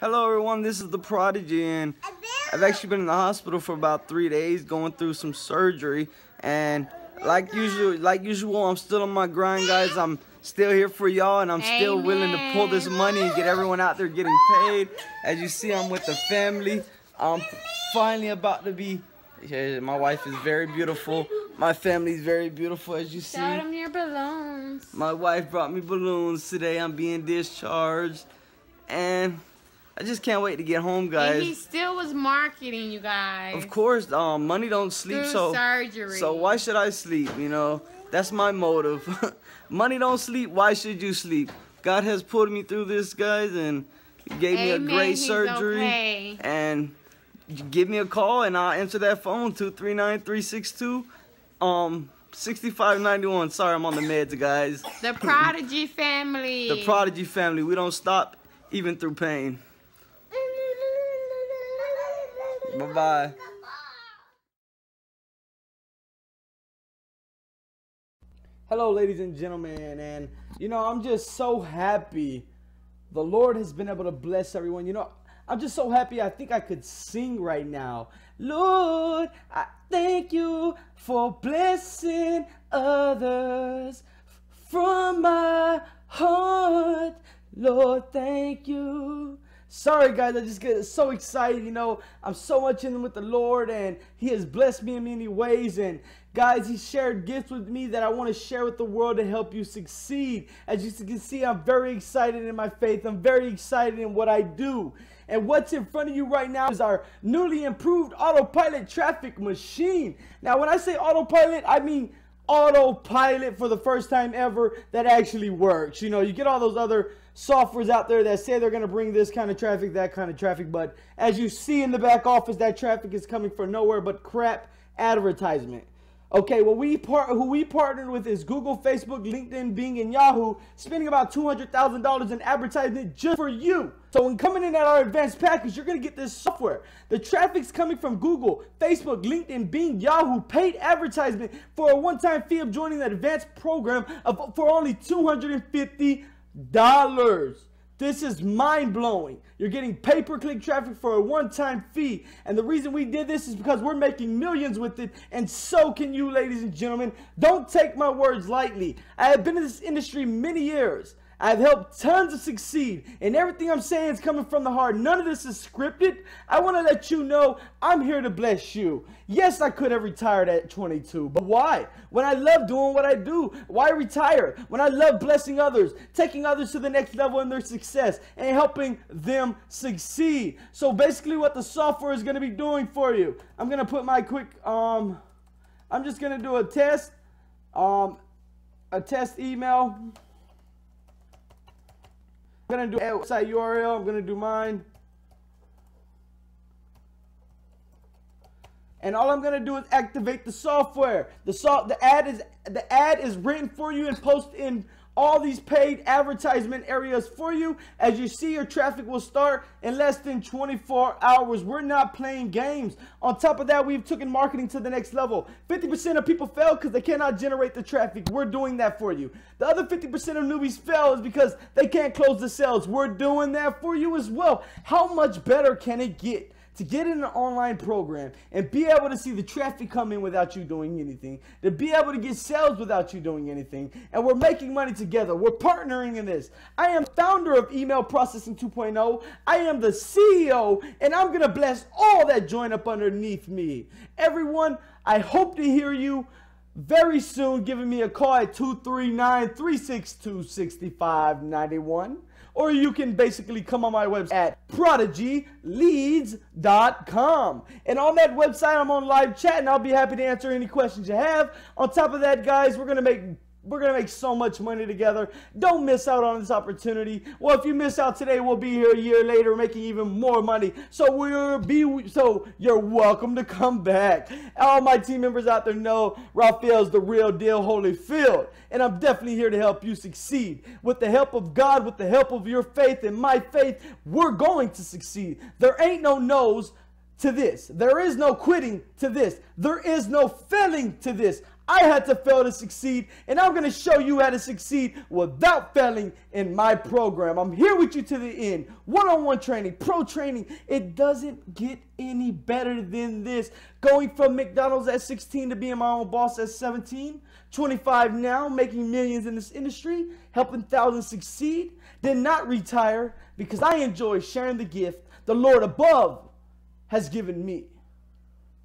Hello everyone, this is the Prodigy and I've actually been in the hospital for about three days going through some surgery and like usual, like usual, I'm still on my grind guys. I'm still here for y'all and I'm still Amen. willing to pull this money and get everyone out there getting paid. As you see, I'm with the family. I'm finally about to be my wife is very beautiful. My family is very beautiful, as you see. Show them your balloons. My wife brought me balloons today. I'm being discharged. And I just can't wait to get home, guys. And he still was marketing, you guys. Of course, um, money don't sleep, Through so surgery. so why should I sleep? You know, that's my motive. money don't sleep. Why should you sleep? God has put me through this, guys, and gave Amen, me a great surgery. Okay. And give me a call, and I'll answer that phone two three nine three six two, um. 6591. Sorry, I'm on the meds, guys. The Prodigy family. the Prodigy family. We don't stop even through pain. Bye-bye. Hello, ladies and gentlemen, and you know, I'm just so happy the Lord has been able to bless everyone. You know, I'm just so happy I think I could sing right now. Lord, I thank you for blessing others from my heart. Lord, thank you. Sorry, guys, I just get so excited. You know, I'm so much in with the Lord, and He has blessed me in many ways. And guys, He shared gifts with me that I want to share with the world to help you succeed. As you can see, I'm very excited in my faith. I'm very excited in what I do. And what's in front of you right now is our newly improved autopilot traffic machine. Now, when I say autopilot, I mean autopilot for the first time ever that actually works. You know, you get all those other softwares out there that say they're going to bring this kind of traffic, that kind of traffic, but as you see in the back office, that traffic is coming from nowhere but crap advertisement. Okay, well, we part who we partnered with is Google, Facebook, LinkedIn, Bing, and Yahoo, spending about $200,000 in advertisement just for you. So when coming in at our advanced package, you're going to get this software. The traffic's coming from Google, Facebook, LinkedIn, Bing, Yahoo, paid advertisement for a one-time fee of joining the advanced program of, for only $250 this is mind blowing. You're getting pay per click traffic for a one time fee. And the reason we did this is because we're making millions with it. And so can you, ladies and gentlemen. Don't take my words lightly. I have been in this industry many years. I've helped tons of succeed, and everything I'm saying is coming from the heart. None of this is scripted. I want to let you know I'm here to bless you. Yes, I could have retired at 22, but why? When I love doing what I do, why retire? When I love blessing others, taking others to the next level in their success, and helping them succeed. So basically, what the software is going to be doing for you, I'm going to put my quick, um, I'm just going to do a test, um, a test email. I'm gonna do website URL. I'm gonna do mine. And all I'm gonna do is activate the software. The so the ad is the ad is written for you and post in all these paid advertisement areas for you. As you see, your traffic will start in less than 24 hours. We're not playing games. On top of that, we've taken marketing to the next level. 50% of people fail because they cannot generate the traffic. We're doing that for you. The other 50% of newbies fail is because they can't close the sales. We're doing that for you as well. How much better can it get? To get in an online program and be able to see the traffic come in without you doing anything, to be able to get sales without you doing anything, and we're making money together. We're partnering in this. I am founder of Email Processing 2.0. I am the CEO, and I'm going to bless all that join up underneath me. Everyone, I hope to hear you very soon giving me a call at 239 362 6591 or you can basically come on my website at prodigyleads.com. And on that website, I'm on live chat and I'll be happy to answer any questions you have. On top of that, guys, we're going to make we're going to make so much money together. Don't miss out on this opportunity. Well, if you miss out today, we'll be here a year later making even more money. So we'll be so you're welcome to come back. All my team members out there know Raphael's the real deal Holyfield. And I'm definitely here to help you succeed. With the help of God, with the help of your faith and my faith, we're going to succeed. There ain't no no's to this. There is no quitting to this. There is no failing to this. I had to fail to succeed, and I'm going to show you how to succeed without failing in my program. I'm here with you to the end. One-on-one training, pro training. It doesn't get any better than this. Going from McDonald's at 16 to being my own boss at 17, 25 now, making millions in this industry, helping thousands succeed, then not retire because I enjoy sharing the gift the Lord above has given me.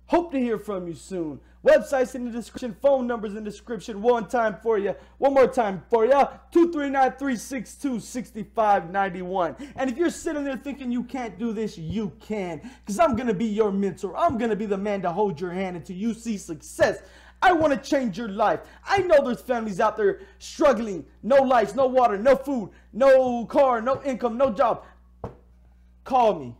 Hope to hear from you soon. Websites in the description, phone numbers in the description. One time for you, one more time for you. 239-362-6591. And if you're sitting there thinking you can't do this, you can. Because I'm going to be your mentor. I'm going to be the man to hold your hand until you see success. I want to change your life. I know there's families out there struggling. No lights, no water, no food, no car, no income, no job. Call me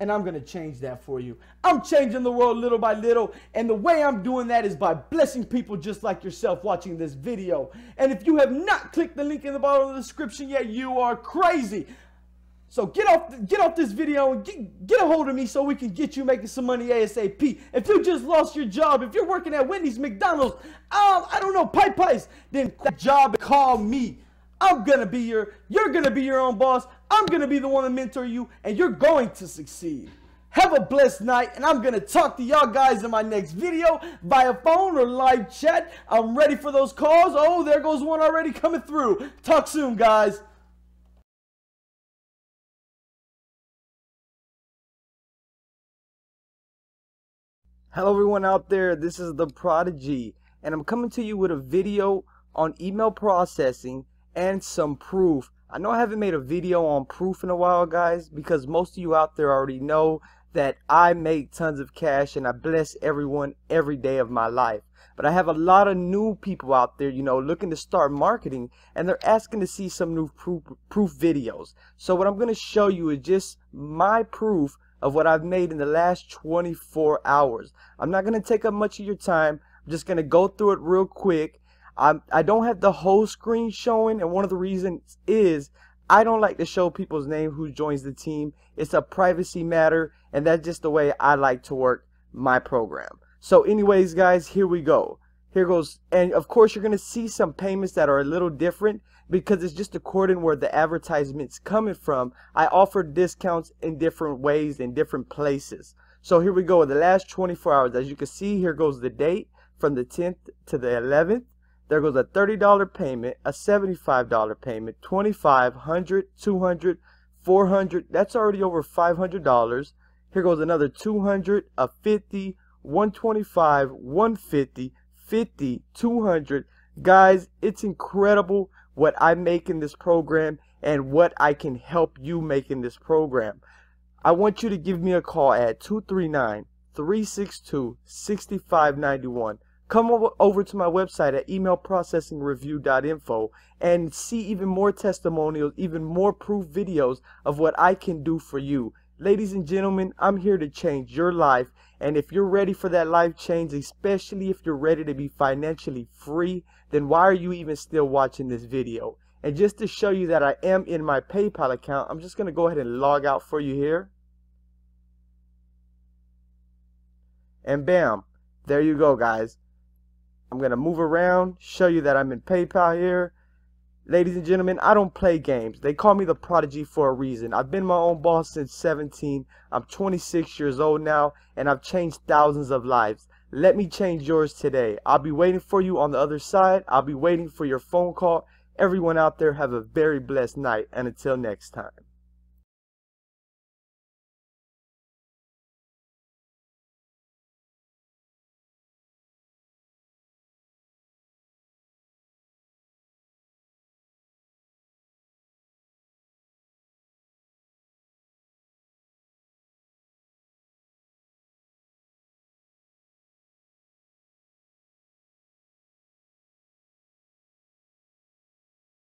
and I'm going to change that for you. I'm changing the world little by little, and the way I'm doing that is by blessing people just like yourself watching this video. And if you have not clicked the link in the bottom of the description yet, you are crazy. So get off get off this video and get, get a hold of me so we can get you making some money ASAP. If you just lost your job, if you're working at Wendy's, McDonald's, um, I don't know, Pipe Pies, then job and call me. I'm gonna be your, you're gonna be your own boss. I'm gonna be the one to mentor you, and you're going to succeed. Have a blessed night, and I'm gonna talk to y'all guys in my next video via phone or live chat. I'm ready for those calls. Oh, there goes one already coming through. Talk soon, guys. Hello, everyone out there. This is the Prodigy, and I'm coming to you with a video on email processing and some proof. I know I haven't made a video on proof in a while, guys, because most of you out there already know that I make tons of cash and I bless everyone every day of my life. But I have a lot of new people out there, you know, looking to start marketing and they're asking to see some new proof, proof videos. So what I'm going to show you is just my proof of what I've made in the last 24 hours. I'm not going to take up much of your time. I'm just going to go through it real quick I'm, I don't have the whole screen showing, and one of the reasons is I don't like to show people's name who joins the team. It's a privacy matter, and that's just the way I like to work my program. So anyways, guys, here we go. Here goes, and of course you're going to see some payments that are a little different because it's just according where the advertisement's coming from. I offer discounts in different ways in different places. So here we go, in the last 24 hours. As you can see, here goes the date from the 10th to the 11th. There goes a $30 payment, a $75 payment, 2500 200 400 That's already over $500. Here goes another 200 a 50 125 150 50 200 Guys, it's incredible what I make in this program and what I can help you make in this program. I want you to give me a call at 239 362 6591. Come over to my website at emailprocessingreview.info and see even more testimonials, even more proof videos of what I can do for you. Ladies and gentlemen, I'm here to change your life. And if you're ready for that life change, especially if you're ready to be financially free, then why are you even still watching this video? And just to show you that I am in my PayPal account, I'm just going to go ahead and log out for you here. And bam, there you go, guys. I'm going to move around, show you that I'm in PayPal here. Ladies and gentlemen, I don't play games. They call me the prodigy for a reason. I've been my own boss since 17. I'm 26 years old now, and I've changed thousands of lives. Let me change yours today. I'll be waiting for you on the other side. I'll be waiting for your phone call. Everyone out there have a very blessed night, and until next time.